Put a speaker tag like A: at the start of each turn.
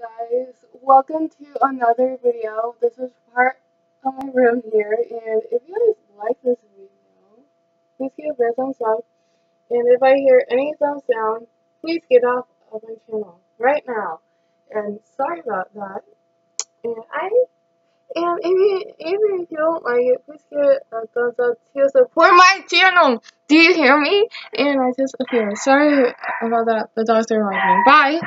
A: guys, welcome to another video. This is part of my room here, and if you guys like this video, please give it a thumbs up. And if I hear any thumbs down, please get off of my channel right now. And sorry about that. And I, and if you, even if you don't like it, please give it a thumbs up to support my channel. Do you hear me? And I just, okay, sorry about that. The dogs are running. Bye.